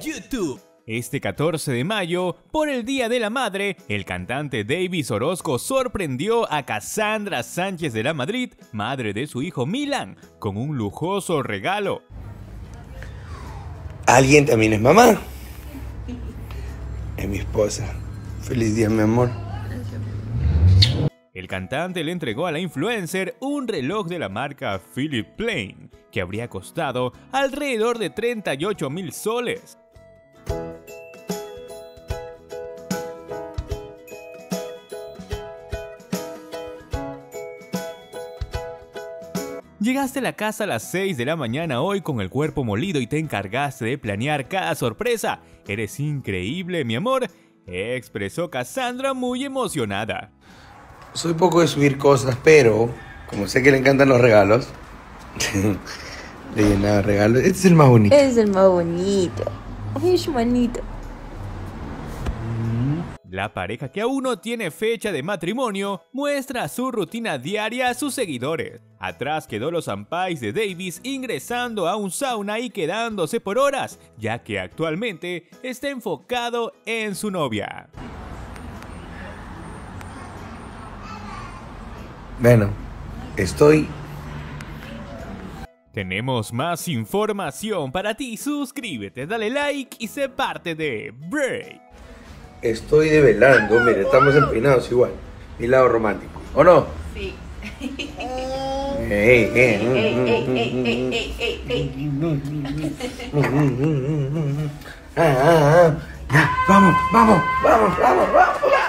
YouTube. Este 14 de mayo, por el Día de la Madre, el cantante Davis Orozco sorprendió a Cassandra Sánchez de la Madrid, madre de su hijo Milan, con un lujoso regalo. Alguien también es mamá. Es mi esposa. Feliz día, mi amor. El cantante le entregó a la influencer un reloj de la marca Philip Plain, que habría costado alrededor de 38 mil soles. Llegaste a la casa a las 6 de la mañana hoy con el cuerpo molido y te encargaste de planear cada sorpresa. Eres increíble, mi amor, expresó Cassandra muy emocionada. Soy poco de subir cosas, pero como sé que le encantan los regalos, le llenaba regalos. Este es el más bonito. Es el más bonito. Es bonito. La pareja que aún no tiene fecha de matrimonio muestra su rutina diaria a sus seguidores. Atrás quedó los ampais de Davis ingresando a un sauna y quedándose por horas, ya que actualmente está enfocado en su novia. Bueno, estoy Tenemos más información para ti. Suscríbete, dale like y sé parte de Break. Estoy develando, mire, estamos empinados igual. Mi lado romántico, ¿o no? Sí. Ey, ey. Ya, vamos, vamos, vamos, vamos, vamos.